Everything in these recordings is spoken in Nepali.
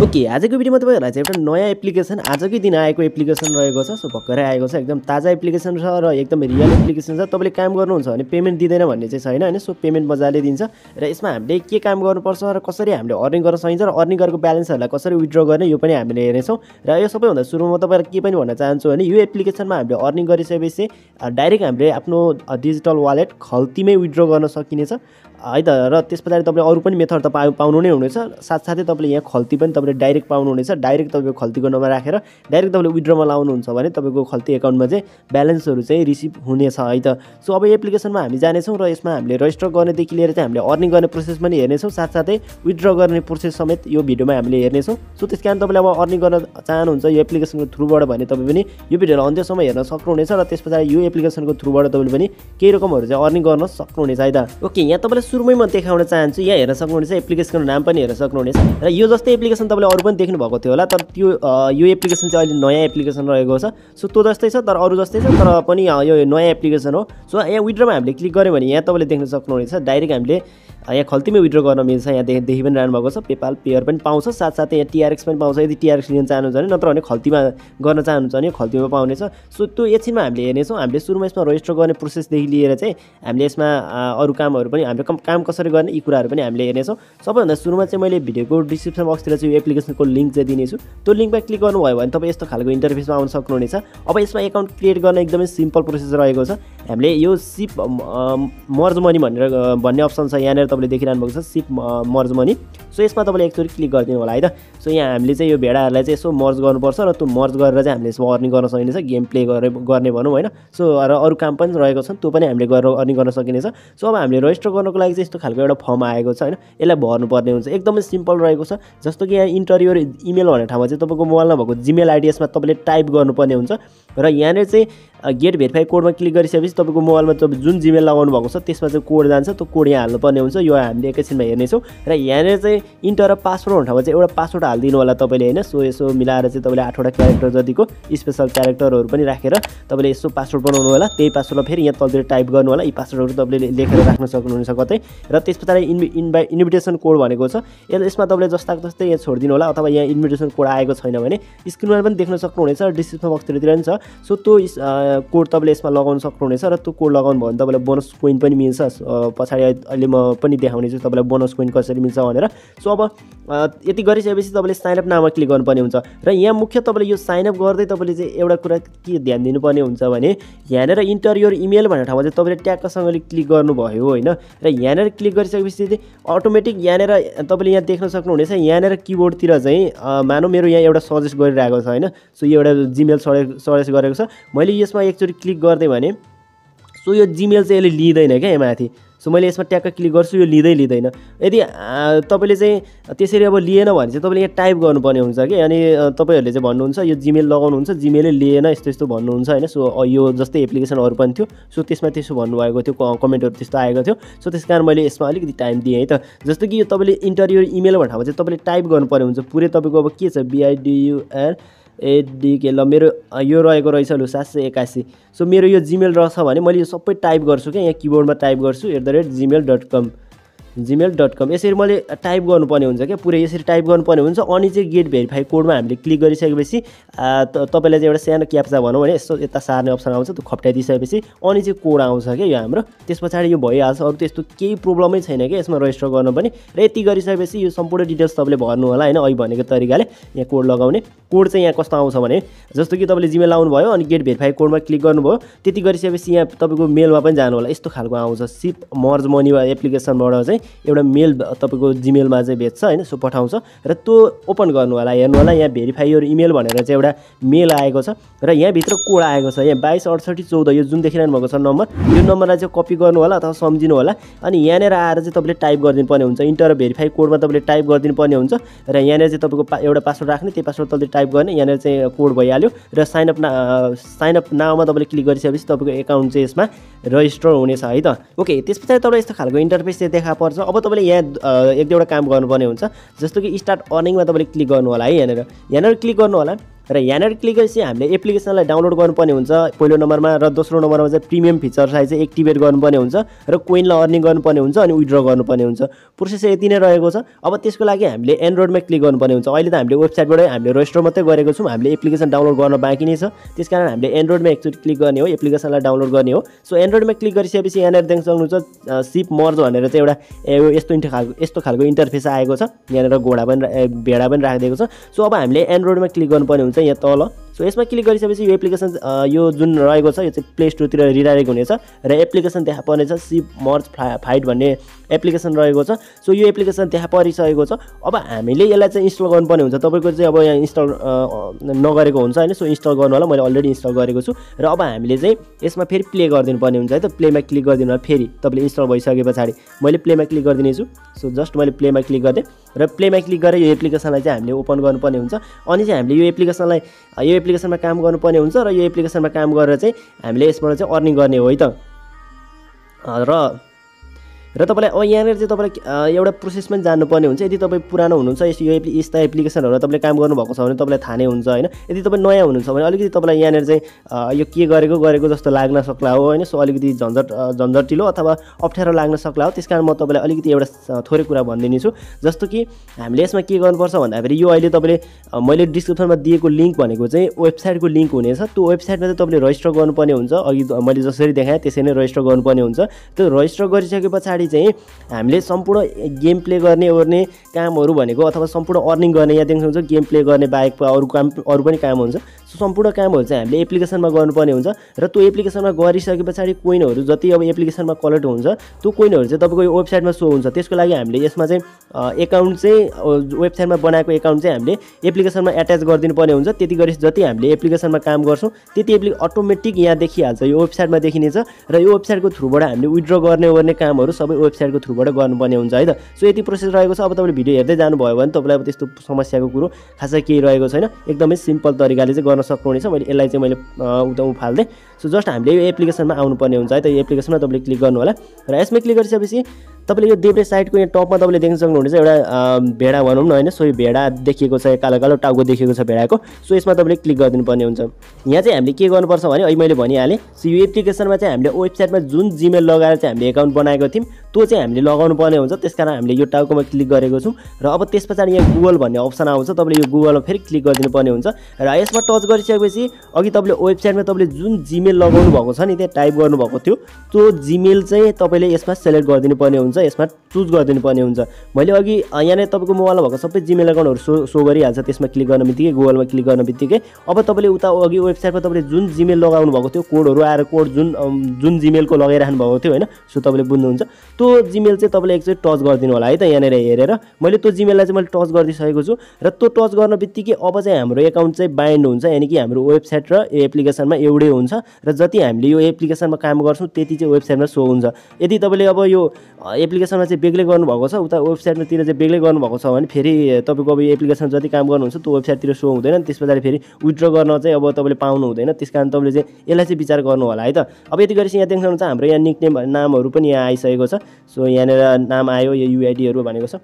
ओके आजको भिडियोमा तपाईँहरूलाई चाहिँ एउटा नयाँ एप्लिकेसन आजकै दिन आएको एप्लिकेसन रहेको छ। सो भर्खरै आएको छ। एकदम ताजा एप्लिकेसन छ र एकदम रियल एप्लिकेसन छ। तपाईँले काम गर्नुहुन्छ भने पेमेन्ट दिँदैन भन्ने चाहिँ छैन होइन? सो पेमेन्ट मजाले दिन्छ र यसमा हामीले के काम गर्नुपर्छ र कसरी हामीले अर्निङ गर्न सकिन्छ र अर्निङ गरेको ब्यालेन्सहरूलाई कसरी विड्र गर्ने यो पनि हामीले हेर्नेछौँ। र यो सबैभन्दा सुरुमा तपाईँलाई के पनि भन्न चाहन्छु भने यो एप्लिकेसनमा हामीले अर्निङ गरिसकेपछि डाइरेक्ट हामीले आफ्नो डिजिटल वालेट खल्तीमै विड्र गर्न सकिनेछ। है त? र त्यस पछाडि तपाईँले अरू पनि मेथड त पाउ पाउनु नै हुनेछ। साथसाथै तपाईँले यहाँ खल्ती पनि तपाईँले डाइरेक्ट पाउनुहुनेछ। डाइरेक्ट तपाईँको खल्तीको नम्बर राखेर डाइरेक्ट तपाईँले विड्रोमा लाउनुहुन्छ भने तपाईँको खल्ती एकाउन्टमा चाहिँ ब्यालेन्सहरू चाहिँ रिसिभ हुनेछ है त? सो अब एप्लिकेसनमा हामी जानेछौँ र यसमा हामीले रजिस्टर गर्नेदेखि लिएर चाहिँ हामीले अर्निङ गर्ने प्रोसेस पनि हेर्नेछौँ। साथसाथै विड्र गर्ने प्रोसेस समेत यो भिडियोमा हामीले हेर्नेछौँ। सो त्यस कारण तपाईँले अब अर्निङ गर्न चाहनुहुन्छ यो एप्लिकेसनको थ्रुबाट भने तपाईँ पनि यो भिडियोलाई अन्त्यसम्म हेर्न सक्नुहुनेछ र त्यस पछाडि यो एप्लिकेसनको थ्रुबाट तपाईँले पनि केही रकमहरू चाहिँ अर्निङ गर्न सक्नुहुनेछ है त? ओके यहाँ तपाईँलाई सुरुमै म देखाउन चाहन्छु। यहाँ हेर्न सक्नुहुनेछ एप्लिकेसनको नाम पनि हेर्न सक्नुहुनेछ। र यो जस्तै एप्लिकेसन तपाईँले अरू पनि देख्नु भएको थियो होला तर त्यो यो एप्लिकेसन चाहिँ अहिले नयाँ एप्लिकेसन रहेको छ। सो त्यो जस्तै छ तर अरू जस्तै छ तर पनि यो नयाँ एप्लिकेसन हो। सो यहाँ विड्रोमा हामीले क्लिक गऱ्यो भने यहाँ तपाईँले देख्न सक्नुहुनेछ। डाइरेक्ट हामीले यहाँ खल्तीमै विड्रो गर्न मिल्छ। यहाँ देखि पनि रहनु भएको छ। पेपाल पेयर पनि पाउँछ। साथसाथै यहाँ टिआरएक्स पनि पाउँछ। यदि टिआरएक्स लिन चाहनुहुन्छ भने नत्र भने खल्तीमा गर्न चाहनुहुन्छ भने खल्तीमा पाउनेछ। सो त्यो एकछिनमा हामीले हेर्नेछौँ। हामीले सुरुमा यसमा रजिस्टर गर्ने प्रोसेसदेखि लिएर चाहिँ हामीले यसमा अरू कामहरू पनि हामीले कम कसरी गर्ने यी कुराहरू पनि हामीले हेर्नेछौँ। सबैभन्दा सुरुमा चाहिँ मैले भिडियोको डिस्क्रिप्सन बक्सतिर चाहिँ यो एप्लिकेसनको लिङ्क चाहिँ दिनेछु। त्यो लिङ्कमा क्लिक गर्नुभयो भने तपाईँ यस्तो खालको इन्टरफेसमा आउन सक्नुहुनेछ। अब यसमा एकाउन्ट क्रिएट गर्न एकदमै सिम्पल प्रोसेस रहेको छ। हामीले यो सिप मर्ज मनी भनेर भन्ने अप्सन छ यहाँनिर तपाईँले देखिरहनु भएको छ सिप मर्ज मनी सो यसमा तपाईँले एकचोटि क्लिक गरिदिनु होला है त? सो यहाँ हामीले चाहिँ यो भेडाहरूलाई चाहिँ यसो मर्ज गर्नुपर्छ र त्यो मर्ज गरेर चाहिँ हामीले यसमा अर्निङ गर्न सकिनेछ गेम प्ले गरे गर्ने भनौँ होइन? सो र अरू काम पनि रहेको छ त्यो पनि हामीले गरेर अर्निङ गर्न सकिनेछ। सो अब हामीले रजिस्टर गर्नको लागि चाहिँ यस्तो खालको एउटा फर्म आएको छ होइन? यसलाई भर्नुपर्ने हुन्छ। एकदमै सिम्पल रहेको छ। जस्तो कि यहाँ इन्टरव्यू इमेल भन्ने ठाउँमा चाहिँ तपाईँको मोबाइलमा भएको जिमेल आइडी यसमा तपाईँले टाइप गर्नुपर्ने हुन्छ। र यहाँनिर चाहिँ गेट भेरिफाई कोडमा क्लिक गरिसकेपछि तपाईँको मोबाइलमा तपाईँ जुन जिमेल लगाउनु भएको छ त्यसमा चाहिँ कोड जान्छ त्यो कोड यहाँ हाल्नुपर्ने हुन्छ। यो हामीले एकैछिनमा हेर्नेछौँ। र यहाँनिर चाहिँ इन्टर र पासवर्ड हुने ठाउँमा चाहिँ एउटा पासवर्ड हालिदिनु होला तपाईँले होइन? सो यसो मिलाएर चाहिँ तपाईँले आठवटा क्यारेक्टर जतिको स्पेसल क्यारेक्टरहरू पनि राखेर तपाईँले यसो पासवर्ड बनाउनु होला। त्यही पासवर्डमा फेरि यहाँ तलतिर टाइप गर्नु होला। यी पासवर्डहरू तपाईँले लेखेर राख्न सक्नुहुनेछ कतै। र त्यस पछाडि इन्भि इन्भाइ इन्भिटेसन कोड भनेको छ। यस- यसमा तपाईँले जस्ताको जस्तै यहाँ छोडिदिनु होला अथवा यहाँ इन्भिटेसन कोड आएको छैन भने स्क्रिनमा पनि देख्न सक्नुहुनेछ। डिस्क्रिप्सन बक्सतिर पनि छ। सो त्यो कोड तपाईँले यसमा लगाउन सक्नुहुनेछ र त्यो कोड लगाउनु भयो भने तपाईँलाई बोनस कोइन पनि मिल्छ। पछाडि अहिले म पनि देखाउने छु तपाईँलाई बोनस कोइन कसरी मिल्छ भनेर। सो अब यति गरिसकेपछि तपाईँले साइनअप नाममा क्लिक गर्नुपर्ने हुन्छ। र यहाँ मुख्य तपाईँले यो साइनअप गर्दै तपाईँले चाहिँ एउटा कुरा के ध्यान दिनुपर्ने हुन्छ भने यहाँनिर इन्टर योर इमेल भन्ने ठाउँमा चाहिँ तपाईँले ट्याक्कसँगले क्लिक गर्नुभयो होइन। र यहाँनिर क्लिक गरिसकेपछि चाहिँ अटोमेटिक यहाँनिर तपाईँले यहाँ देख्न सक्नुहुनेछ यहाँनिर किबोर्डतिर चाहिँ मानौँ मेरो यहाँ एउटा सजेस्ट गरिरहेको छ होइन। सो यो एउटा जिमेल सजेस्ट गरेको छ। मैले यसमा एकचोटि क्लिक गरिदिएँ भने सो यो जिमेल चाहिँ यसले लिँदैन क्या माथि सो मैले यसमा ट्याक्क क्लिक गर्छु यो लिँदै लिँदैन। यदि तपाईँले चाहिँ त्यसरी अब लिएन भने चाहिँ तपाईँले यहाँ टाइप गर्नुपर्ने हुन्छ कि? अनि तपाईँहरूले चाहिँ भन्नुहुन्छ यो जिमेल लगाउनुहुन्छ जिमेलै लिएन यस्तो यस्तो भन्नुहुन्छ होइन? सो यो जस्तै एप्लिकेसनहरू पनि थियो। सो त्यसमा त्यसो भन्नुभएको थियो कमेन्टहरू त्यस्तो आएको थियो। सो त्यस कारण मैले यसमा अलिकति टाइम दिएँ है त। जस्तो कि यो तपाईँले इन्टरभ्यू इमेल भन्ने ठाउँमा चाहिँ तपाईँले टाइप गर्नुपर्ने हुन्छ। पुरै तपाईँको अब के छ? बिआइडियुआर एडिके ल मेरो यो रहेको रहेछ लु सात सय एकासी। सो मेरो यो जिमेल रहेछ भने मैले यो सबै टाइप गर्छु क्या यहाँ किबोर्डमा टाइप गर्छु at the rate Gmail dot com Gmail dot com यसरी मैले टाइप गर्नुपर्ने हुन्छ क्या पुरै यसरी टाइप गर्नुपर्ने हुन्छ। अनि चाहिँ गेट भेरिफाई कोडमा हामीले क्लिक गरिसकेपछि तपाईँलाई चाहिँ एउटा सानो क्याप्चा भनौँ भने यसो यता सार्ने अप्सन आउँछ त्यो खप्टाइदिइसकेपछि अनि चाहिँ कोड आउँछ क्या यो हाम्रो। त्यस पछाडि यो भइहाल्छ। अरू त्यस्तो केही प्रब्लमै छैन क्या यसमा रजिस्टर गर्न पनि। र यति गरिसकेपछि यो सम्पूर्ण डिटेल्स तपाईँले भर्नु होला होइन अहिले भनेको तरिकाले यहाँ कोड लगाउने। कोड चाहिँ यहाँ कस्तो आउँछ भने जस्तो कि तपाईँले जिमेल लाउनु भयो अनि गेट भेरिफाई कोडमा क्लिक गर्नुभयो त्यति गरिसकेपछि यहाँ तपाईँको मेलमा पनि जानु होला यस्तो खालको आउँछ। सिप मर्ज मनी वा एप्लिकेसनबाट चाहिँ एउटा मेल तपाईँको जिमेलमा चाहिँ भेट्छ होइन? सो पठाउँछ। र त्यो ओपन गर्नु होला हेर्नु होला यहाँ भेरिफाई यो इमेल भनेर चाहिँ एउटा मेल आएको छ। र यहाँभित्र कोड आएको छ। यहाँ बाइस अडसठी चौध यो जुन देखिरहनु भएको छ नम्बर यो नम्बरलाई चाहिँ कपी गर्नु होला अथवा सम्झिनु होला अनि यहाँनिर आएर चाहिँ तपाईँले टाइप गरिदिनु पर्ने हुन्छ। इन्टर भेरिफाई कोडमा तपाईँले टाइप गरिदिनु पर्ने हुन्छ। र यहाँनिर चाहिँ तपाईँको एउटा पासवर्ड राख्ने त्यो पासवर्ड तपाईँले टाइप गर्ने यहाँनिर चाहिँ कोड भइहाल्यो। र साइनअप ना साइनअप नाउमा तपाईँले क्लिक गरिसकेपछि तपाईँको एकाउन्ट चाहिँ यसमा रजिस्टर हुनेछ है त? ओके त्यस पछाडि तपाईँलाई यस्तो खालको इन्टरफेस चाहिँ देखा पर्छ अब तपाईँले यहाँ एक दुईवटा काम गर्नुपर्ने हुन्छ। जस्तो कि स्टार्ट अर्निङमा तपाईँले क्लिक गर्नु होला है यहाँनिर। यहाँनिर क्लिक गर्नु होला। र यहाँनिर क्लिक गरेपछि हामीले एप्लिकेसनलाई डाउनलोड गर्नुपर्ने हुन्छ। पहिलो नम्बरमा र दोस्रो नम्बरमा चाहिँ प्रिमियम फिचर्सलाई चाहिँ एक्टिभेट गर्नुपर्ने हुन्छ र कोइनलाई अर्निङ गर्नुपर्ने हुन्छ अनि विड्र गर्नुपर्ने हुन्छ। प्रोसेस यति नै रहेको छ। अब त्यसको लागि हामीले एन्ड्रोइडमा क्लिक गर्नुपर्ने हुन्छ। अहिले त हामीले वेबसाइटबाटै हामीले रेजिस्टर मात्रै गरेको छौँ। हामीले एप्लिकेसन डाउनलोड गर्न बाँकी नै छ। त्यस कारण हामीले एन्ड्रोइडमा एकचोटि क्लिक गर्ने हो एप्लिकेसनलाई डाउनलोड गर्ने हो। सो एन्ड्रोइडमा क्लिक गरिसकेपछि यहाँनिर देख्न सक्नुहुन्छ सिप मर्ज भनेर चाहिँ एउटा यस्तो इन्टर खालको यस्तो खालको इन्टरफेस आएको छ। यहाँनिर घोडा पनि भेडा पनि राखिदिएको छ। सो अब हामीले एन्ड्रोइडमा क्लिक गर्नुपर्ने हुन्छ। यहाँ तल सो यसमा क्लिक गरिसकेपछि यो एप्लिकेसन यो जुन रहेको छ यो चाहिँ प्ले स्टोरतिर रिडाइरेक्ट हुनेछ र एप्लिकेसन देखा पर्नेछ सिप मर्च फ्ला फाइट भन्ने एप्लिकेसन रहेको छ। सो यो एप्लिकेसन देखा परिसकेको छ। अब हामीले यसलाई चाहिँ इन्स्टल गर्नुपर्ने हुन्छ। तपाईँको चाहिँ अब यहाँ इन्स्टल नगरेको हुन्छ होइन। सो इन्स्टल गर्नु होला। मैले अलरेडी इन्स्टल गरेको छु। र अब हामीले चाहिँ यसमा फेरि प्ले गरिदिनु पर्ने हुन्छ है त। प्लेमा क्लिक गरिदिनु होला फेरि। तपाईँले इन्स्टल भइसके पछाडि। मैले प्लेमा क्लिक गरिदिनेछु सो जस्ट मैले प्लेमा क्लिक गरेँ र प्लेमा क्लिक गरेर यो एप्लिकेसनलाई चाहिँ हामीले ओपन गर्नुपर्ने हुन्छ। अनि चाहिँ हामीले यो एप्लिकेसनलाई यो एप्लिकेसनमा काम गर्नुपर्ने हुन्छ र यो एप्लिकेसनमा काम गरेर चाहिँ हामीले यसबाट चाहिँ अर्निङ गर्ने हो है त। र र तपाईँलाई अब यहाँनिर चाहिँ तपाईँलाई एउटा प्रोसेस पनि जान्नुपर्ने हुन्छ। यदि तपाईँ पुरानो हुनुहुन्छ यस्तो यो एप्लि यस्ता एप्लिकेसनहरू तपाईँले काम गर्नुभएको छ भने तपाईँलाई थाहा नै हुन्छ होइन? यदि तपाईँ नयाँ हुनुहुन्छ भने अलिकति तपाईँलाई यहाँनिर चाहिँ यो के गरेको गरेको जस्तो लाग्न सक्ला हो होइन? सो अलिकति झन्झट झन्झटिलो अथवा अप्ठ्यारो लाग्न सक्ला हो। त्यस म तपाईँलाई अलिकति एउटा थोरै कुरा भनिदिनेछु। जस्तो कि हामीले यसमा के गर्नुपर्छ भन्दाखेरि यो अहिले तपाईँले मैले डिस्क्रिप्सनमा दिएको लिङ्क भनेको चाहिँ वेबसाइटको लिङ्क हुनेछ। त्यो वेबसाइटमा चाहिँ तपाईँले रजिस्टर गर्नुपर्ने हुन्छ। अघि मैले जसरी देखाएँ त्यसरी नै रजिस्टर गर्नुपर्ने हुन्छ। त्यो रजिस्टर गरिसके पछाडि पछाडि चाहिँ हामीले सम्पूर्ण गेम प्ले गर्ने ओर्ने कामहरू भनेको अथवा सम्पूर्ण अर्निङ गर्ने यहाँ देख्नु सक्नुहुन्छ गेम प्ले गर्ने बाहेक अरू काम अरू पनि काम हुन्छ। सो सम्पूर्ण कामहरू चाहिँ हामीले एप्लिकेसनमा गर्नुपर्ने हुन्छ र त्यो एप्लिकेसनमा गरिसके पछाडि कोइनहरू जति अब एप्लिकेसनमा कलेक्ट हुन्छ त्यो कोइनहरू चाहिँ तपाईँको यो वेबसाइटमा सो हुन्छ। त्यसको लागि हामीले यसमा चाहिँ एकाउन्ट चाहिँ वेबसाइटमा बनाएको एकाउन्ट चाहिँ हामीले एप्लिकेसनमा एट्याच गरिदिनु पर्ने हुन्छ। त्यति गरी जति हामीले एप्लिकेसनमा काम गर्छौँ त्यति एप्लि अटोमेटिक यहाँ देखिहाल्छ। यो वेबसाइटमा देखिनेछ र यो वेबसाइटको थ्रुबाट हामीले विड्र गर्ने गर्ने कामहरू सबै वेबसाइटको थ्रुबाट गर्नुपर्ने हुन्छ है त? सो यति प्रोसेस रहेको छ। अब तपाईँले भिडियो हेर्दै जानुभयो भने तपाईँलाई अब त्यस्तो समस्याको कुरो खासै केही रहेको छैन। एकदमै सिम्पल तरिकाले चाहिँ गर्न सक्नुहुनेछ। मैले यसलाई चाहिँ मैले उता उफाल्दै सो जस्ट हामीले यो एप्लिकेसनमा आउनुपर्ने हुन्छ है। त यो एप्लिकेसनमा तपाईँले क्लिक गर्नु होला र यसमा क्लिक गरिसकेपछि तपाईँले यो देब्रे साइडको यहाँ टपमा तपाईँले देख्न सक्नुहुनेछ एउटा भेडा भनौँ न होइन? यो भेडा देखिएको छ कालो कालो टाउको देखिएको छ भेडाको। सो यसमा तपाईँले क्लिक गरिदिनु पर्ने हुन्छ। यहाँ चाहिँ हामीले के गर्नुपर्छ भने अहिले मैले भनिहालेँ सो यो एप्लिकेसनमा चाहिँ हामीले वेबसाइटमा जुन जिमेल लगाएर चाहिँ हामीले एकाउन्ट बनाएको थियौँ त्यो चाहिँ हामीले लगाउनु पर्ने हुन्छ। त्यस कारण हामीले यो टाउकोमा क्लिक गरेको छौँ। र अब त्यस पछाडि यहाँ गुगल भन्ने अप्सन आउँछ तपाईँले यो गुगलमा फेरि क्लिक गरिदिनु पर्ने हुन्छ। र यसमा टच गरिसकेपछि अघि तपाईँले वेबसाइटमा तपाईँले जुन जिमेल लगाउनु भएको छ नि त्यहाँ टाइप गर्नुभएको थियो त्यो जिमेल चाहिँ तपाईँले यसमा सेलेक्ट गरिदिनु पर्ने हुन्छ। यसमा चुज गरिदिनु पर्ने हुन्छ। मैले अघि यहाँनिर तपाईँको मोबाइलमा भएको सबै जिमेल एकाउन्टहरू सो सो गरिहाल्छ त्यसमा क्लिक गर्न बित्तिकै गुगलमा क्लिक गर्न बित्तिकै। अब तपाईँले उता अघि वेबसाइटमा तपाईँले जुन जिमेल लगाउनु भएको थियो कोडहरू आएर कोड जुन जुन जिमेलको लगाइराख्नु भएको थियो होइन सो तपाईँले बुझ्नुहुन्छ। त्यो जिमेल चाहिँ तपाईँले एकचोटि टच गरिदिनु होला है त यहाँनिर हेरेर। मैले त्यो जिमेललाई चाहिँ मैले टच गरिदिइसकेको छु। र त्यो टच गर्न बित्तिकै अब चाहिँ हाम्रो एकाउन्ट चाहिँ बाइन्ड हुन्छ यानि कि हाम्रो वेबसाइट र एप्लिकेसनमा एउटै हुन्छ। र जति हामीले यो एप्लिकेसनमा काम गर्छौँ त्यति चाहिँ वेबसाइटमा सो हुन्छ। यदि तपाईँले अब यो एप्लिकेसनमा चाहिँ बेग्लै गर्नुभएको छ उता वेबसाइटमातिर चाहिँ बेग्लै गर्नुभएको छ भने फेरि तपाईँको अब एप्लिकेसन जति काम गर्नुहुन्छ त्यो वेबसाइटतिर सो हुँदैन त्यस पछाडि फेरि विड्र गर्न चाहिँ अब तपाईँले पाउनु हुँदैन त्यस कारण तपाईँले चाहिँ यसलाई चाहिँ विचार गर्नु होला है त? अब यति गरेपछि यहाँ देख्न सक्नुहुन्छ हाम्रो यहाँ निकनेम नामहरू पनि यहाँ आइसकेको छ। सो यहाँनिर नाम आयो यो युआइडीहरू भनेको छ।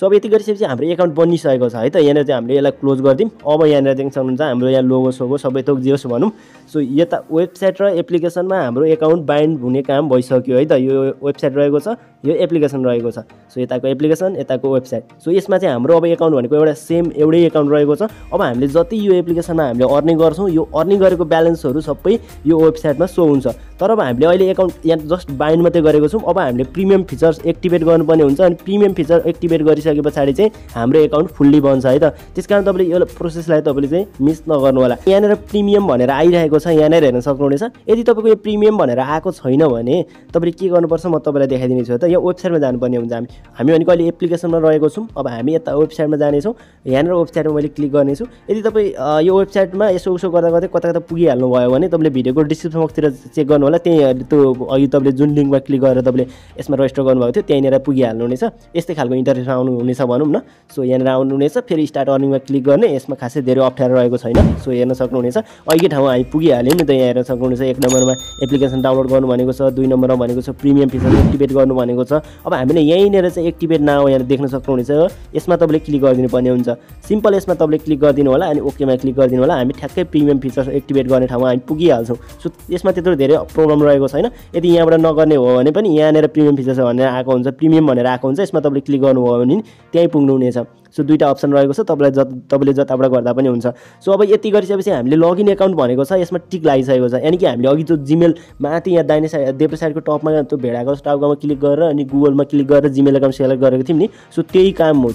सो अब यति गरिसकेपछि हाम्रो एकाउन्ट बनिसकेको छ है त। यहाँनिर चाहिँ हामीले यसलाई क्लोज गरिदिउँ। अब यहाँनिर देख्न सक्नुहुन्छ हाम्रो यहाँ लोगो सोगो सबै थोक जियोस् भनौँ। सो यता वेबसाइट र एप्लिकेसनमा हाम्रो एकाउन्ट बाइन्ड हुने काम भइसक्यो है त। यो वेबसाइट रहेको छ यो एप्लिकेसन रहेको छ। सो यताको एप्लिकेसन यताको वेबसाइट सो यसमा चाहिँ हाम्रो अब एकाउन्ट भनेको एउटा सेम एउटै एकाउन्ट रहेको छ। अब हामीले जति यो एप्लिकेसनमा हामीले अर्निङ गर्छौँ यो अर्निङ गरेको ब्यालेन्सहरू सबै यो वेबसाइटमा सो हुन्छ। तर अब हामीले अहिले एकाउन्ट यहाँ जस्ट बाइन्ड मात्रै गरेको छौँ। अब हामीले प्रिमियम फिचर्स एक्टिभेट गर्नुपर्ने हुन्छ अनि प्रिमियम फिचर एक्टिभेट गरिसके पछाडि चाहिँ हाम्रो एकाउन्ट फुल्ली बन्छ है त। त्यस कारण तपाईँले यो प्रोसेसलाई तपाईँले चाहिँ मिस नगर्नु होला यहाँनिर प्रिमियम भनेर आइरहेको छ यहाँनिर हेर्न सक्नुहुनेछ। यदि तपाईँको यो प्रिमियम भनेर आएको छैन भने तपाईँले के गर्नुपर्छ म तपाईँलाई देखाइदिनेछु त। यो वेबसाइटमा जानुपर्ने हुन्छ। हामी हामी भनेको अहिले एप्लिकेसनमा रहेको छौँ। अब हामी यता वेबसाइटमा जानेछौँ। यहाँनिर वेबसाइटमा मैले क्लिक गर्नेछु। यदि तपाईँ यो वेबसाइटमा यसो उसो गर्दा गर्दै कता कता पुगिहाल्नु भयो भने तपाईँले भिडियोको डिस्क्रिप्सन बक्सतिर चेक गर्नु गर्नु होला त्यहीँ त्यो अघि तपाईँले जुन लिङ्कमा क्लिक गरेर तपाईँले यसमा रेजिस्टर गर्नुभएको थियो त्यहीँनिर पुगिहाल्नु हुनेछ यस्तै खालको इन्टरफेसमा आउनुहुनेछ भनौँ न। सो यहाँनिर आउनुहुनेछ फेरि स्टार्ट अर्निङमा क्लिक गर्ने यसमा खासै धेरै अप्ठ्यारो रहेको छैन। सो हेर्न सक्नुहुनेछ। अघि ठाउँमा हामी पुगिहाल्यौँ नि त यहाँ हेर्न सक्नुहुनेछ एक नम्बरमा एप्लिकेसन डाउनलोड गर्नु भनेको छ दुई नम्बरमा भनेको छ प्रिमियम फिचर एक्टिभेट गर्नु भनेको छ। अब हामीले यहीँनिर चाहिँ एक्टिभेट नाउ यहाँ देख्न सक्नुहुनेछ। यसमा तपाईँले क्लिक गरिदिनु पर्ने हुन्छ। सिम्पल यसमा तपाईँले क्लिक गरिदिनु होला अनि ओकेमा क्लिक गरिदिनु होला। हामी ठ्याक्कै प्रिमियम फिचर एक्टिभेट गर्ने ठाउँमा हामी पुगिहाल्छौँ। सो यसमा त्यत्रो धेरै प्रब्लम रहेको छैन। यदि यहाँबाट नगर्ने हो भने पनि यहाँनिर प्रिमियम फिचर्स भनेर आएको हुन्छ प्रिमियम भनेर आएको हुन्छ यसमा तपाईँले क्लिक गर्नुभयो भने त्यहीँ पुग्नुहुनेछ। सो दुईवटा अप्सन रहेको छ तपाईँलाई जत तपाईँले जताबाट गर्दा पनि हुन्छ। सो अब यति गरिसकेपछि हामीले लगइन एकाउन्ट भनेको छ यसमा टिक लागिसकेको छ। यानि कि हामीले अघि त्यो जिमेल माथि यहाँ दाहिने साइड देब्रे साइडको टपमा त्यो भेडाको टाउकोमा क्लिक गरेर अनि गुगलमा क्लिक गरेर जिमेल एकाउन्ट सेलेक्ट गरेको थियौँ नि। सो त्यही काम हो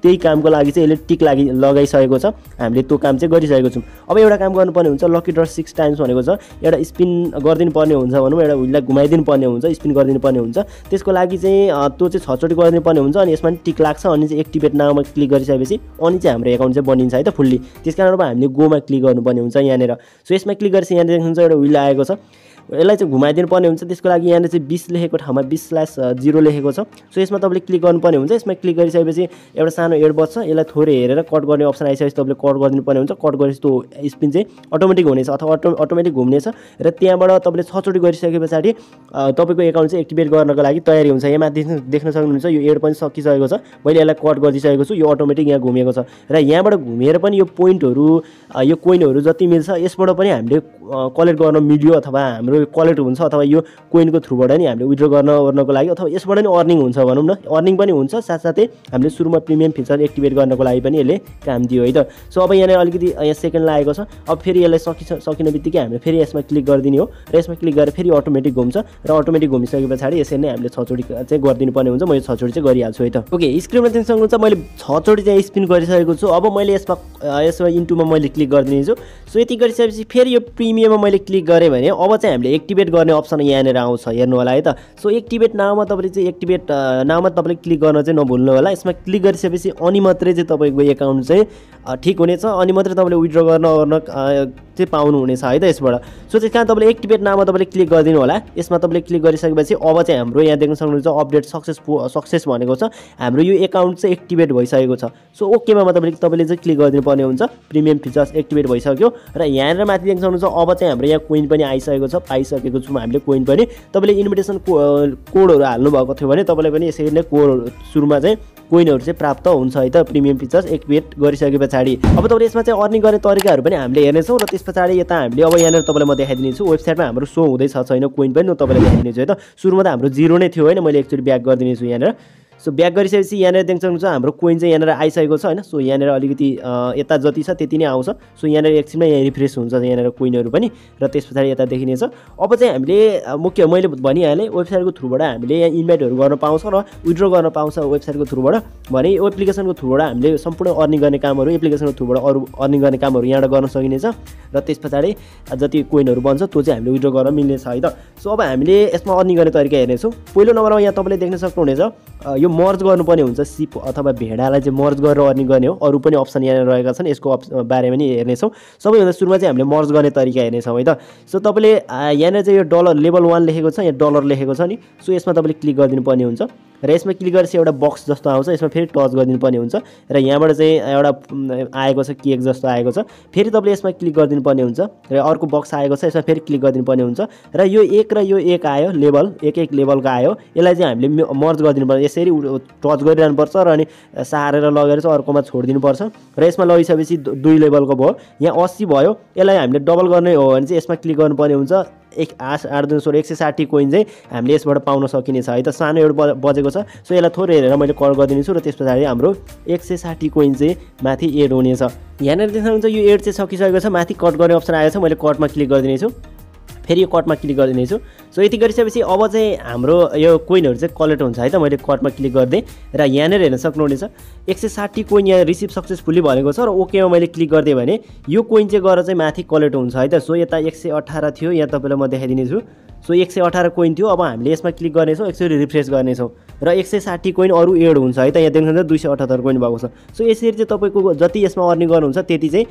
त्यही कामको लागि चाहिँ यसले टिक लागि लगाइसकेको छ। हामीले त्यो काम चाहिँ गरिसकेको छौँ। अब एउटा काम गर्नुपर्ने हुन्छ लकी ड्र सिक्स टाइम्स भनेको छ। एउटा स्पिन गरिदिनु पर्ने हुन्छ भनौँ एउटा हुइललाई घुमाइदिनु पर्ने हुन्छ स्पिन गरिदिनु पर्ने हुन्छ। त्यसको लागि चाहिँ त्यो चाहिँ छचोटि गरिदिनु पर्ने हुन्छ अनि यसमा टिक लाग्छ अनि चाहिँ एक्टिभेट नाउमा गरिसकेपछि अनि चाहिँ हाम्रो एकाउन्ट चाहिँ बनिन्छ है त फुल्ली। त्यस कारण अब हामीले गोमा क्लिक गर्नुपर्ने हुन्छ यहाँनिर। सो यसमा क्लिक गरेपछि यहाँनिर देख्नुहुन्छ एउटा हुइल आएको छ। यसलाई चाहिँ घुमाइदिनु पर्ने हुन्छ। त्यसको लागि यहाँनिर चाहिँ बिस लेखेको ठाउँमा बिस स्ल्यास जिरो लेखेको छ। सो यसमा तपाईँले क्लिक गर्नुपर्ने हुन्छ। यसमा क्लिक गरिसकेपछि एउटा सानो एड बस्छ यसलाई थोरै हेरेर कट गर्ने अप्सन आइसकेपछि तपाईँले कट गरिदिनु पर्ने हुन्छ। कट गरेपछि त्यो स्पिन चाहिँ अटोमेटिक हुनेछ अथवा अटो अटोमेटिक घुम्नेछ। र त्यहाँबाट तपाईँले छचोटि गरिसके पछाडि तपाईँको एकाउन्ट चाहिँ एक्टिभेट गर्नको लागि तयारी हुन्छ। यहाँ माथि देख्न सक्नुहुन्छ। यो एड पनि सकिसकेको छ। मैले यसलाई कट गरिदिइसकेको छु। यो अटोमेटिक यहाँ घुमेको छ। र यहाँबाट घुमेर पनि यो पोइन्टहरू यो कोइनहरू जति मिल्छ यसबाट पनि हामीले कलेक्ट गर्न मिल्यो अथवा हाम्रो कलेक्ट हुन्छ अथवा यो कोइनको थ्रुबाट नि हामीले विड्रो गर्न ओर्नको लागि अथवा यसबाट नि अर्निङ हुन्छ भनौँ न। अर्निङ पनि हुन्छ साथसाथै हामीले सुरुमा प्रिमियम फिचर एक्टिभेट गर्नको लागि पनि यसले काम दियो है त। सो अब यहाँनिर अलिकति यहाँ सेकेन्ड लागेको छ। अब फेरि यसलाई सकि सकिने बित्तिकै हामीले फेरि यसमा क्लिक गरिदिने हो र यसमा क्लिक गरेर फेरि अटोमेटिक घुम्छ र अटोमेटिक घुमिसके पछाडि यसरी नै हामीले छचोटि चाहिँ गरिदिनु पर्ने हुन्छ। म यो छचोटि चाहिँ गरिहाल्छु है त। ओके स्क्रिनमा चाहिँ सक्नुहुन्छ मैले छचोटि चाहिँ स्पिन गरिसकेको छु। अब मैले यसमा यसमा इन्टुमा मैले क्लिक गरिदिनेछु सो यति गरिसकेपछि फेरि यो प्रिमियममा मैले क्लिक गरेँ भने अब चाहिँ हामीले एक्टिभेट गर्ने अप्सन यहाँनिर आउँछ हेर्नु होला है त। सो एक्टिभेट नाउँमा तपाईँले चाहिँ एक्टिभेट नाउँमा तपाईँले क्लिक गर्न चाहिँ नभुल्नु होला। यसमा क्लिक गरिसकेपछि अनि मात्रै चाहिँ तपाईँको एकाउन्ट चाहिँ ठिक हुनेछ अनि मात्रै तपाईँले विड्र गर्न गर्न चाहिँ पाउनुहुनेछ है त यसबाट। सो त्यस कारण तपाईँले एक्टिभेट नाममा तपाईँले क्लिक गरिदिनु होला। यसमा तपाईँले क्लिक गरिसकेपछि अब चाहिँ हाम्रो यहाँ देख्न सक्नुहुन्छ अपडेट सक्सेस सक्सेस भनेको छ। हाम्रो यो एकाउन्ट चाहिँ एक्टिभेट भइसकेको छ। सो ओकेमा तपाईँले तपाईँले चाहिँ क्लिक गरिदिनु पर्ने हुन्छ। प्रिमियम फिचर्स एक्टिभेट भइसक्यो। र यहाँनिर माथि देख्न सक्नुहुन्छ अब चाहिँ हाम्रो यहाँ कोइन पनि आइसकेको छ। पाइसकेको छौँ हामीले कोइन पनि। तपाईँले इन्भिटेसन को कोडहरू हाल्नुभएको थियो भने तपाईँलाई पनि यसरी नै कोड सुरुमा चाहिँ कोइनहरू चाहिँ प्राप्त हुन्छ है त प्रिमियम फिचर्स एक्टिभेट गरिसके पछाडि। अब तपाईँले यसमा चाहिँ अर्निङ गर्ने तरिकाहरू पनि हामीले हेर्नेछौँ र त्यस पछाडि यता हामीले अब यहाँनिर तपाईँलाई म देखाइदिनेछु वेबसाइटमा हाम्रो सो हुँदैछ छैन कोइन पनि म तपाईँलाई देखाइदिनेछु है त। सुरुमा त हाम्रो जिरो नै थियो होइन मैले एकचोटि ब्याक गरिदिनेछु यहाँनिर। सो ब्याक गरिसकेपछि यहाँनिर देख्न सक्नुहुन्छ हाम्रो कोइन चाहिँ यहाँनिर आइसकेको छ होइन? सो यहाँनिर अलिकति यता जति छ त्यति नै आउँछ। सो यहाँनिर एकछिनमा यहाँ रिफ्रेस हुन्छ यहाँनिर कोइनहरू पनि र त्यस पछाडि यता देखिनेछ। अब चाहिँ हामीले मुख्य मैले भनिहालेँ वेबसाइटको थ्रुबाट हामीले यहाँ इन्भाइटहरू गर्न पाउँछ र विड्रो गर्न पाउँछ वेबसाइटको थ्रुबाट। भने एप्लिकेसनको थ्रुबाट हामीले सम्पूर्ण अर्निङ गर्ने कामहरू एप्लिकेसनको थ्रुबाट अरू अर्निङ गर्ने कामहरू यहाँबाट गर्न सकिनेछ। र त्यस पछाडि जति कोइनहरू बन्छ त्यो चाहिँ हामीले विड्रो गर्न मिल्नेछ है त? सो अब हामीले यसमा अर्निङ गर्ने तरिका हेर्नेछौँ। पहिलो नम्बरमा यहाँ तपाईँले देख्न सक्नुहुनेछ यो मर्ज गर्नुपर्ने हुन्छ सिप अथवा भेडालाई चाहिँ मर्ज गरेर अर्निङ गर्ने हो। अरू पनि अप्सन यहाँनिर रहेका छन् यसको अप्स बारेमा नि हेर्नेछौँ। सबैभन्दा सुरुमा चाहिँ हामीले मर्ज गर्ने तरिका हेर्नेछौँ है त। सो तपाईँले यहाँनिर चाहिँ यो डलर लेभल वान लेखेको छ यहाँ डलर लेखेको छ नि। सो यसमा तपाईँले क्लिक गरिदिनु पर्ने हुन्छ। र यसमा क्लिक गरेपछि एउटा बक्स जस्तो आउँछ यसमा फेरि टच गरिदिनु पर्ने हुन्छ। र यहाँबाट चाहिँ एउटा आएको छ केक जस्तो आएको छ। फेरि तपाईँले यसमा क्लिक गरिदिनु पर्ने हुन्छ। र अर्को बक्स आएको छ यसमा फेरि क्लिक गरिदिनु पर्ने हुन्छ। र यो एक र यो एक आयो लेभल एक एक लेभलको आयो। यसलाई चाहिँ हामीले मर्ज गरिदिनु पर्छ यसरी टच गरिरहनुपर्छ र अनि सारेर लगेर चाहिँ अर्कोमा छोडिदिनुपर्छ। र यसमा लगिसकेपछि दुई लेभलको भयो। यहाँ अस्सी भयो। यसलाई हामीले डबल गर्ने हो भने चाहिँ यसमा क्लिक गर्नुपर्ने हुन्छ। एक आठ आठ दुई सोह्र एक सय साठी कोइन चाहिँ हामीले यसबाट पाउन सकिनेछ। है त सानो एउटा बजेको छ। सो यसलाई थोरै हेरेर मैले कल गरिदिनेछु र त्यस पछाडि हाम्रो एक सय साठी कोइन चाहिँ माथि एड हुनेछ। यहाँनिर देख्नुहुन्छ यो एड चाहिँ सकिसकेको छ। माथि कट गर्ने अप्सन आएको छ मैले कटमा क्लिक गरिदिनेछु। फेरि यो कटमा क्लिक गरिदिनेछु। सो यति गरिसकेपछि अब चाहिँ हाम्रो यो कोइनहरू चाहिँ कलेक्ट हुन्छ है त? मैले कटमा क्लिक गरिदिएँ र यहाँनिर हेर्न सक्नुहुनेछ एक सय साठी कोइन यहाँ रिसिभ सक्सेसफुल्ली भनेको छ र ओकेमा मैले क्लिक गरिदिएँ भने यो कोइन चाहिँ गएर चाहिँ माथि कलेक्ट हुन्छ है त? सो यता एक सय अठार थियो यहाँ तपाईँलाई म देखाइदिनेछु। सो एक सय अठार कोइन थियो अब हामीले यसमा क्लिक गर्नेछौँ एकचोटि रिफ्रेस गर्नेछौँ। र एक सय साठी कोइन अरू एड हुन्छ है त? यहाँ देख्नुहुन्छ दुई सय अठहत्तर कोइन भएको छ। सो यसरी चाहिँ तपाईँको जति यसमा अर्निङ गर्नुहुन्छ त्यति चाहिँ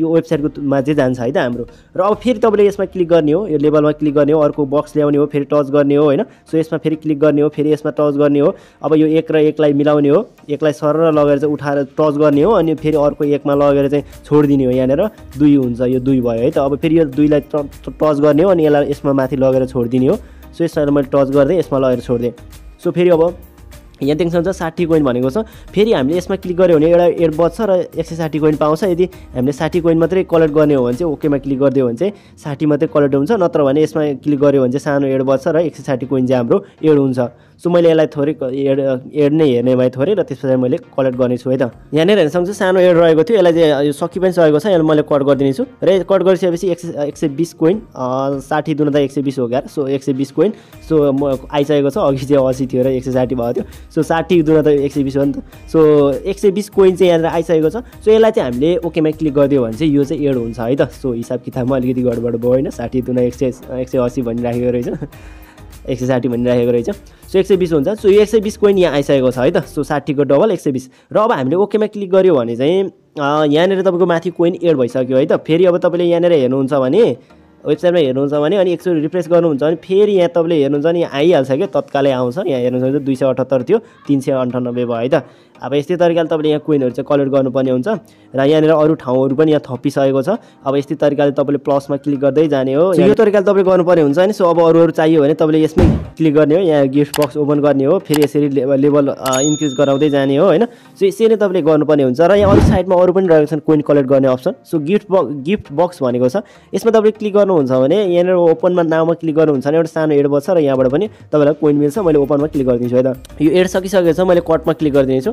यो वेबसाइटकोमा चाहिँ जान्छ है त हाम्रो। र अब फेरि तपाईँले यसमा क्लिक गर्ने हो यो लेभलमा क्लिक गर्ने हो अर्को बक्स ल्याउने हो फेरि टच गर्ने हो होइन? सो यसमा फेरि क्लिक गर्ने हो फेरि यसमा टच गर्ने हो। अब यो एक र एकलाई मिलाउने हो एकलाई सर लगेर चाहिँ उठाएर टच गर्ने हो अनि फेरि अर्को एकमा लगेर चाहिँ छोडिदिने हो यहाँनिर। दुई हुन्छ यो दुई भयो है त? अब फेरि यो दुईलाई टच गर्ने हो अनि यसलाई यसमा माथि लगेर छोडिदिने हो। सो यसमा मैले टच गर्दै यसमा लगेर छोडिदिएँ। सो फेरि अब यहाँ देख्नुहुन्छ साठी कोइन भनेको छ। फेरि हामीले यसमा क्लिक गऱ्यो भने एउटा एड बज्छ र एक सय साठी कोइन पाउँछ। यदि हामीले साठी कोइन मात्रै कलेक्ट गर्ने हो भने चाहिँ ओकेमा क्लिक गरिदियो भने चाहिँ साठी मात्रै कलेक्ट हुन्छ। नत्र भने यसमा क्लिक गऱ्यो भने चाहिँ सानो एड बज्छ र एक सय साठी कोइन चाहिँ हाम्रो एड हुन्छ। सो मैले यसलाई थोरै एड एड नै हेर्ने भए थोरै र त्यस पछाडि मैले कलेक्ट गर्नेछु है त। यहाँनिर हेर्न सक्छु सानो एड रहेको थियो यसलाई चाहिँ यो सकि पनि सकेको छ यसलाई मैले कट गरिदिनेछु। र कट गरिसकेपछि एक सय एक सय बिस कोइन साठी दुना त एक सय बिस हो क्या सो एक सय बिस कोइन सो म आइसकेको छ अघि चाहिँ असी थियो र एक सय साठी भएको थियो सो साठी दुना त एक सय बिस हो नि त। सो एक सय बिस कोइन चाहिँ यहाँनिर आइसकेको छ सो यसलाई चाहिँ हामीले ओकेमा क्लिक गरिदियो भने चाहिँ यो चाहिँ एड हुन्छ है त। सो हिसाब किताबमा अलिकति गडबड भयो होइन साठी दुना एक सय एक सय असी भनिराखेको रहेछ एक सय साठी भनिराखेको रहेछ। सो एक सय बिस हुन्छ। सो यो एक सय बिस कोइन यहाँ आइसकेको छ है त। सो साठीको डबल एक सय बिस र अब हामीले ओकेमा क्लिक गऱ्यो भने चाहिँ यहाँनिर तपाईँको माथि कोइन एड भइसक्यो है त। फेरि अब तपाईँले यहाँनिर हेर्नुहुन्छ भने वेबसाइटमा हेर्नुहुन्छ भने अनि एकचोटि रिप्लेस गर्नुहुन्छ भने फेरि यहाँ तपाईँले हेर्नुहुन्छ भने आइहाल्छ क्या। तत्कालै आउँछ। यहाँ हेर्नुहुन्छ दुई सय अठहत्तर थियो तिन सय अन्ठानब्बे भयो है त। अब यस्तै तरिकाले तपाईँले यहाँ कोइनहरू चाहिँ कलेक्ट गर्नुपर्ने हुन्छ। र यहाँनिर अरू ठाउँहरू पनि यहाँ थपिसकेको छ। अब यस्तै तरिकाले तपाईँले प्लसमा क्लिक गर्दै जाने हो। यो तरिकाले तपाईँले गर्नुपर्ने हुन्छ नि। सो अब अरू अरू चाहियो भने तपाईँले यसमै क्लिक गर्ने हो। यहाँ गिफ्ट बक्स ओपन गर्ने हो। फेरि यसरी लेभल इन्क्रिज गराउँदै जाने हो होइन? सो यसरी नै तपाईँले गर्नुपर्ने हुन्छ। र यहाँ अरू साइडमा अरू पनि रहेको छन् कोइन कलेक्ट गर्ने option so gift box gift box भनेको छ। यसमा तपाईँले क्लिक गर्नुहुन्छ भने यहाँनिर ओपनमा नाममा क्लिक गर्नुहुन्छ भने एउटा सानो एड बस्छ र यहाँबाट पनि तपाईँलाई कोइन मिल्छ। मैले ओपनमा क्लिक गरिदिन्छु है त यो एड सकिसकेको छ। मैले कटमा क्लिक गरिदिनेछु।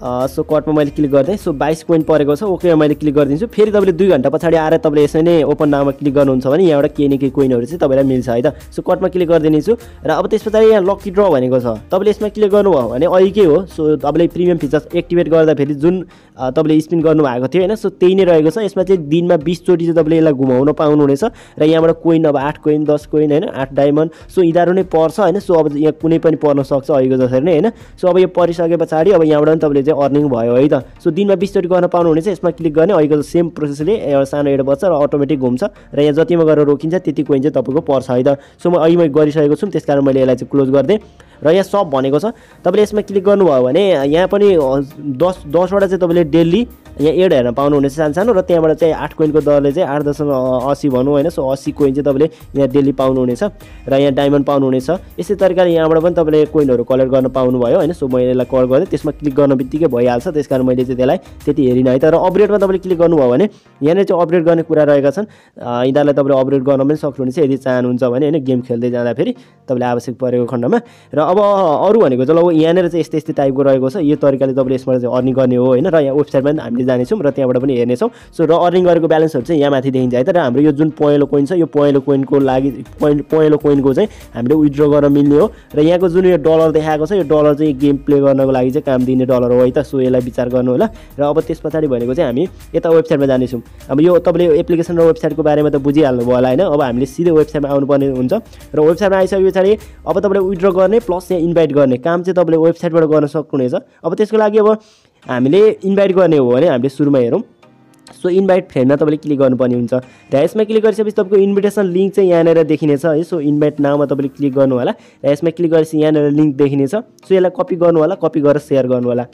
सो कटमा मैले क्लिक गरिदिएँ सो बाइस पोइन्ट परेको छ ओके मैले क्लिक गरिदिन्छु। फेरि तपाईँले दुई घन्टा पछाडि आएर तपाईँले यसरी नै ओपन नाममा क्लिक गर्नुहुन्छ भने यहाँबाट केही न केही कोइनहरू चाहिँ तपाईँलाई मिल्छ है त? सो कटमा क्लिक गरिदिनेछु र अब त्यस पछाडि यहाँ लक्की ड्र भनेको छ। तपाईँले यसमा क्लिक गर्नुभयो भने अहिलेकै हो सो तपाईँले प्रिमियम फिचर्स एक्टिभेट गर्दाखेरि जुन तपाईँले स्पिन गर्नुभएको थियो होइन सो त्यही नै रहेको छ। यसमा चाहिँ दिनमा बिसचोटि चाहिँ तपाईँले यसलाई घुमाउन पाउनुहुनेछ र यहाँबाट कोइन अब आठ कोइन दस कोइन होइन आठ डायमन्ड सो यिनीहरू नै पर्छ होइन सो अब यहाँ कुनै पनि पर्न सक्छ अहिलेको जसरी नै होइन। सो अब यो परिसके पछाडि अब यहाँबाट पनि तपाईँले चाहिँ अर्निङ भयो है त। सो दिनमा बिसचोटि गर्न पाउनुहुनेछ यसमा क्लिक गर्ने अहिलेको सेम प्रोसेसले एउटा सानो एड बच्छ र अटोमेटिक घुम्छ र यहाँ जतिमा गरेर रोकिन्छ त्यति कोइन चाहिँ तपाईँको पर्छ है त। सो म अहिले गरिसकेको छु त्यस कारण मैले यसलाई चाहिँ क्लोज गरिदिएँ। र यहाँ सब भनेको छ। तपाईँले यसमा क्लिक गर्नुभयो भने यहाँ पनि दस दसवटा चाहिँ तपाईँले डेली यहाँ एड हेर्न पाउनुहुनेछ सानो सानो र त्यहाँबाट चाहिँ आठ कोइनको दरले चाहिँ आठ दशमलव असी भनौँ होइन सो असी कोइन चाहिँ तपाईँले यहाँ डेली पाउनुहुनेछ र यहाँ डायमन्ड पाउनुहुनेछ। यस्तै तरिकाले यहाँबाट पनि तपाईँले कोइनहरू कलेक्ट गर्न पाउनुभयो होइन सो मैले यसलाई कल गरेँ त्यसमा क्लिक गर्न बित्तिकै भइहाल्छ। त्यस कारण मैले चाहिँ त्यसलाई त्यति हेरिनँ है। त र अपडेटमा तपाईँले क्लिक गर्नुभयो भने यहाँनिर चाहिँ अपडेट गर्ने कुरा रहेका छन्। यिनीहरूलाई तपाईँले अपडेट गर्न पनि सक्नुहुनेछ। यदि चाहनुहुन्छ भने होइन गेम खेल्दै जाँदाखेरि तपाईँले आवश्यक परेको खण्डमा। र अब अरू भनेको चाहिँ अब यहाँनिर चाहिँ यस्तै यस्तै टाइपको रहेको छ। यो तरिकाले तपाईँले यसबाट चाहिँ अर्निङ गर्ने हो होइन। र यहाँ वेबसाइटमा पनि हामीले जानेछौँ र त्यहाँबाट पनि हेर्नेछौँ। सो र अर्निङ गरेको ब्यालेन्सहरू चाहिँ यहाँ माथि देखिन्छ है त र हाम्रो यो जुन पहेँलो कोइन छ यो पहेँलो कोइनको लागि पोइन्ट पहेँलो कोइनको चाहिँ हामीले विथड्र गर्न मिल्ने हो। र यहाँको जुन यो डलर देखाएको छ यो डलर चाहिँ गेम प्ले गर्नको लागि चाहिँ काम दिने डलर हो है त। सो यसलाई विचार गर्नु होला। र अब त्यस पछाडि भनेको चाहिँ हामी यता वेबसाइटमा जानेछौँ। अब यो तपाईँले एप्लिकेसन र वेबसाइटको बारेमा त बुझिहाल्नु भयो होला होइन। अब हामीले सिधै वेबसाइटमा आउनुपर्ने हुन्छ। र वेबसाइटमा आइसके पछाडि अब तपाईँले विथड्र गर्ने प्लस यहाँ इन्भाइट गर्ने काम चाहिँ तपाईँले वेबसाइटबाट गर्न सक्नुहुनेछ। अब त्यसको लागि अब हामीले इन्भाइट गर्ने हो भने हामीले सुरुमा हेरौँ। सो इन्भाइट फ्रेन्डमा तपाईँले क्लिक गर्नुपर्ने हुन्छ? र यसमा क्लिक गरिसकेपछि तपाईँको इन्भिटेसन लिङ्क चाहिँ यहाँनिर देखिनेछ है। सो इन्भाइट नाउँमा तपाईँले क्लिक गर्नु होला र यसमा क्लिक गरेपछि यहाँनिर लिङ्क देखिनेछ। सो यसलाई कपी गर्नु होला कपी गरेर सेयर गर्नु होला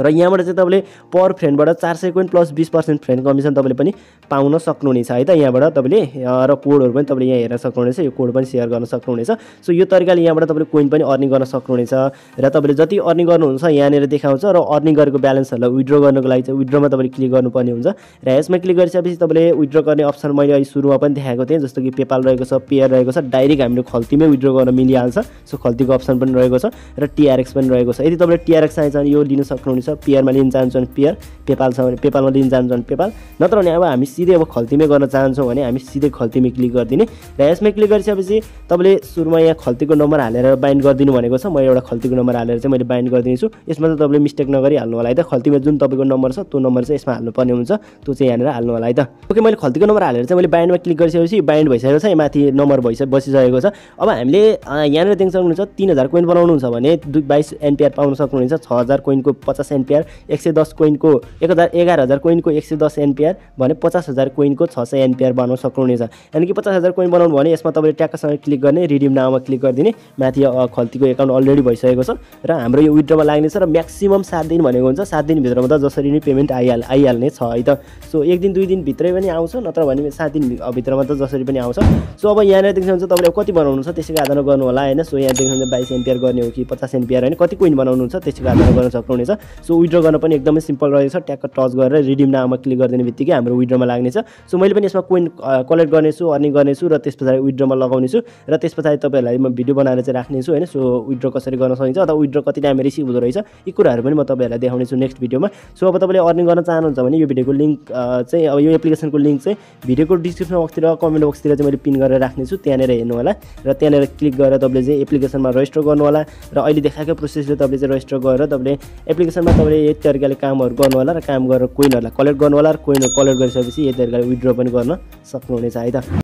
र यहाँबाट चाहिँ तपाईँले पर फ्रेन्डबाट चार सय कोइन प्लस बिस पर्सेन्ट फ्रेन्ड कमिसन तपाईँले पनि पाउन सक्नुहुनेछ है त? यहाँबाट तपाईँले र कोडहरू पनि तपाईँले यहाँ हेर्न सक्नुहुनेछ यो कोड पनि सेयर गर्न सक्नुहुनेछ। सो यो तरिकाले यहाँबाट तपाईँले कोइन पनि अर्निङ गर्न सक्नुहुनेछ र तपाईँले जति अर्निङ गर्नुहुन्छ यहाँनिर देखाउँछ र अर्निङ गरेको ब्यालेन्सहरूलाई विड्रो गर्नको लागि चाहिँ विड्रोमा तपाईँले क्लिक गर्नुपर्ने हुन्छ र यसमा क्लिक गरिसकेपछि तपाईँले विड्रो गर्ने अप्सन मैले अहिले सुरुमा पनि देखाएको थिएँ जस्तो कि पेपाल रहेको छ पेयर रहेको छ डाइरेक्ट हामीले खल्तीमै विड्रो गर्न मिलिहाल्छ। सो खल्तीको अप्सन पनि रहेको छ र टिआरएक्स पनि रहेको छ। यदि तपाईँले टिआरएक्स चाहिन्छ यो लिन सक्नुहुनेछ पियरमा लिन चाहन्छौँ भने पियर पेपाल छ भने पेपालमा लिन चाहन्छौँ भने पेपाल। नत्र भने अब हामी सिधै अब खल्तीमै गर्न चाहन्छौँ भने हामी सिधै खल्तीमै क्लिक गरिदिने। र यसमा क्लिक गरिसकेपछि तपाईँले सुरुमा यहाँ खल्तीको नम्बर हालेर बाइन्ड गरिदिनु भनेको छ। म एउटा खल्तीको नम्बर हालेर चाहिँ मैले बाइन्ड गरिदिनेछु। यसमा चाहिँ तपाईँले मिस्टेक नगरिहाल्नु होला है त। खल्तीमा जुन तपाईँको नम्बर छ त्यो नम्बर चाहिँ यसमा हाल्नुपर्ने हुन्छ। त्यो चाहिँ यहाँनिर हाल्नु होला है त। ओके मैले खल्तीको नम्बर हालेर चाहिँ मैले बाइन्डमा क्लिक गरिसकेपछि बाइन्ड भइसकेको छ। माथि नम्बर भइसक बसिसकेको छ। अब हामीले यहाँनिर देख्न सक्नुहुन्छ तिन हजार कोइन बनाउनुहुन्छ भने दुई बाइस एनपिआर पाउन सक्नुहुन्छ। छ हजार कोइनको पचास एनपिआर एक सय दस कोइनको एक हजार एघार हजार कोइनको एक सय दस एनपिआर भने पचास हजार कोइनको छ सय एनपिआर बनाउन सक्नुहुनेछ। यानि कि पचास हजार कोइन बनाउनु भने यसमा तपाईँले ट्याक्कसँग क्लिक गर्ने रिडिम नाममा क्लिक गरिदिने माथि खल्तीको एकाउन्ट अलरेडी भइसकेको छ र हाम्रो यो विड्रोमा लाग्नेछ र म्याक्सिमम् सात दिन भनेको हुन्छ। सात दिनभित्रमा त जसरी नै पेमेन्ट आइहाल आइहाल्ने छ है त। सो एक दिन दुई दिनभित्रै पनि आउँछ नत्र भने सात दिनभित्रमा त जसरी पनि आउँछ। सो अब यहाँनिर देख्नुहुन्छ तपाईँले कति बनाउनु छ त्यसैको आधारमा गर्नु होला होइन? सो यहाँ देख्नुहुन्छ बाइस एनपिआर गर्ने हो कि पचास एनपिआर होइन? कति कोइन बनाउनुहुन्छ त्यसको आधारमा गर्न सक्नुहुनेछ। सो विड्रो गर्न पनि एकदमै सिम्पल रहेको छ ट्याक्क टच गरेर रिडिम नाममा क्लिक गरिदिने बित्तिकै हाम्रो विड्रोमा लाग्नेछ। सो मैले पनि यसमा कोइन कलेक्ट गर्नेछु अर्निङ गर्नेछु र त्यस पछाडि विड्रोमा लगाउनेछु र त्यस पछाडि तपाईँहरूलाई म भिडियो बनाएर चाहिँ राख्नेछु होइन? सो विड्रो कसरी गर्न सकिन्छ अथवा विड्रो कति टाइम रिसिभ हुँदो रहेछ यी कुराहरू पनि म तपाईँहरूलाई देखाउनेछु नेक्स्ट भिडियोमा सो अब तपाईँले अर्निङ गर्न चाहनुहुन्छ भने यो भिडियोको लिङ्क चाहिँ अब यो एप्लिकेसनको लिङ्क चाहिँ भिडियोको डिस्क्रिप्सन बक्सतिर कमेन्ट बक्सतिर चाहिँ मैले पिन गरेर राख्नेछु। त्यहाँनिर हेर्नु होला र त्यहाँनिर क्लिक गरेर तपाईँले चाहिँ एप्लिकेसनमा रेजिस्टर गर्नु होला र अहिले देखाएको प्रोसेसले तपाईँले चाहिँ रेजिस्टर गरेर तपाईँले एप्लिकेसनमा तपाईँले यही तरिकाले कामहरू गर्नु होला र काम गरेर कोइनहरूलाई कलेक्ट गर्नु होला र कोइनहरू कलेक्ट गरिसकेपछि यही तरिकाले विड्रो पनि गर्न सक्नुहुनेछ। है त